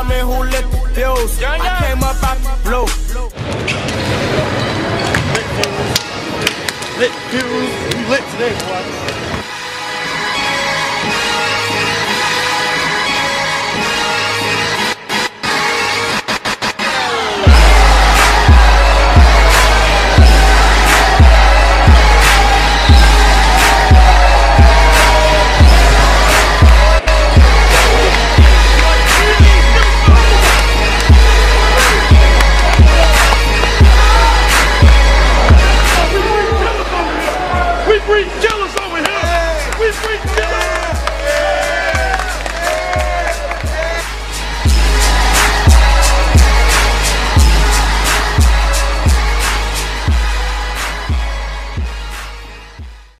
tell me who lit the fuse. I came up out the blue. Lit fuse. We lit today, boy. Bring killers over here. We bring